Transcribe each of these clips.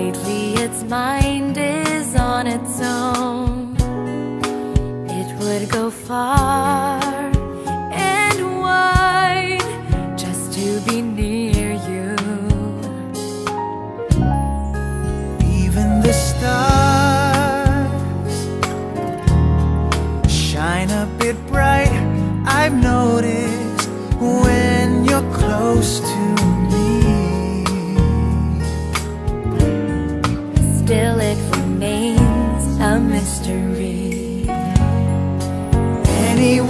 lately its mind is on its own. It would go far and wide just to be near you. Even the stars shine a bit bright. I've noticed when you're close to Anyone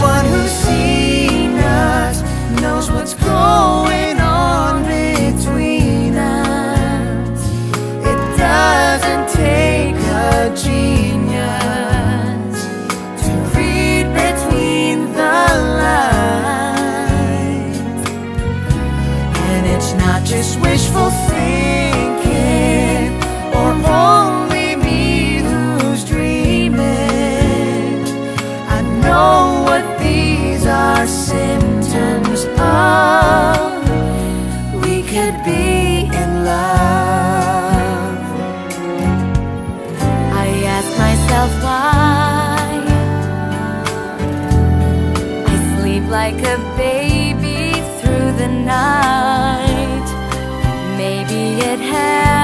like a baby through the night. Maybe it helps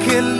I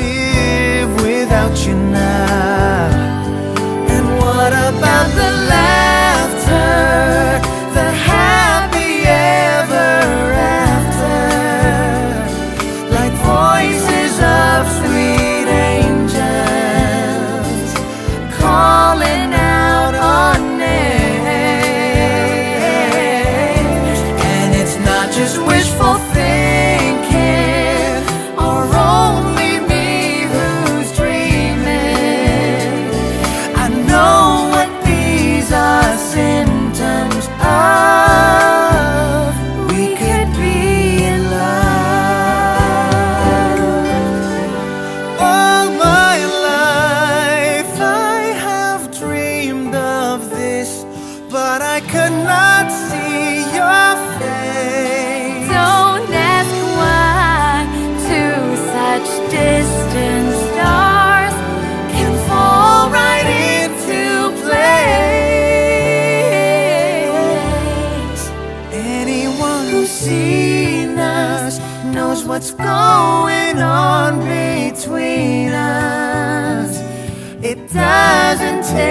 but I could not see your face. Don't ask why two such distant stars can fall right into place. Anyone who's seen us knows what's going on between us. It doesn't take